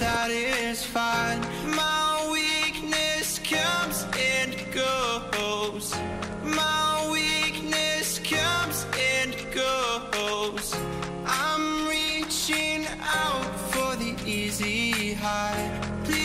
satisfied. My weakness comes and goes. My weakness comes and goes. I'm reaching out for the easy high. Please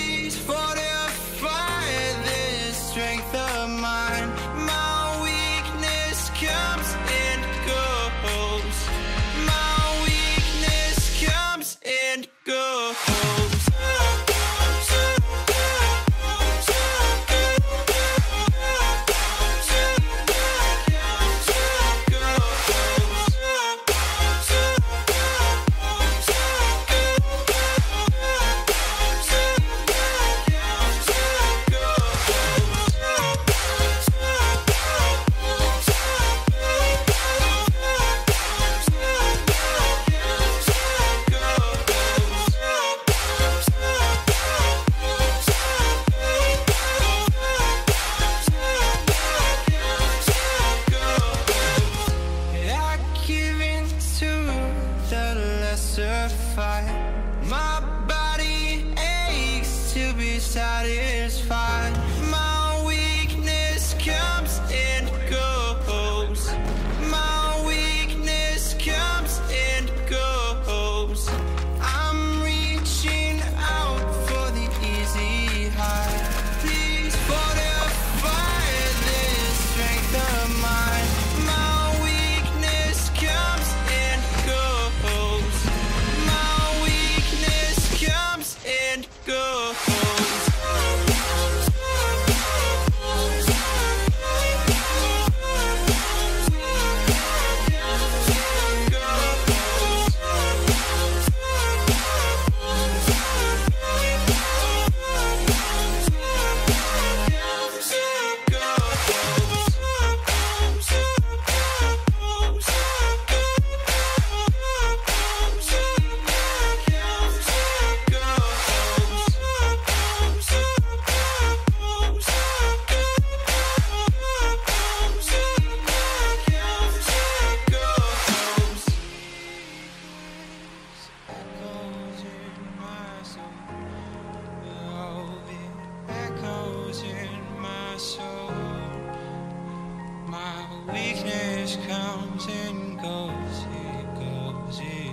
certified. My body aches to be satisfied. Weakness comes and goes, it goes, it goes.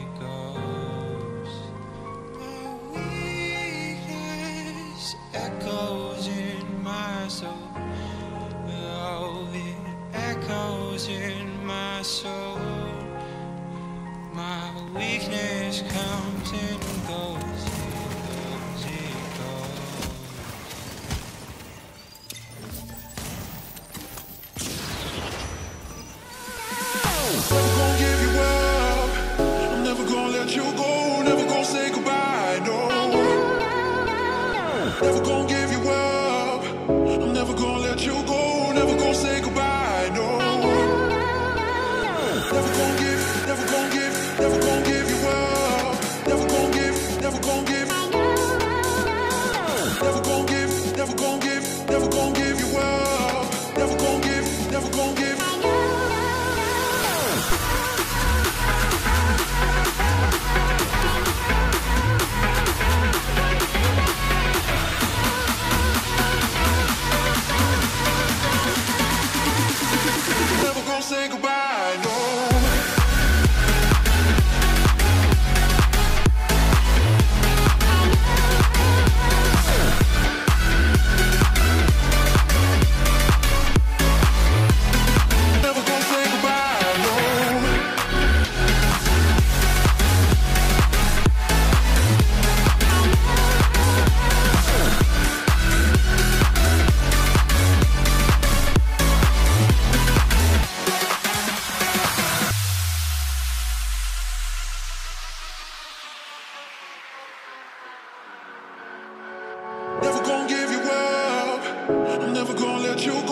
you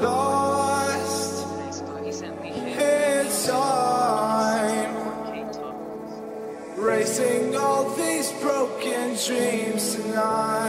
Lost time, racing all these broken dreams tonight,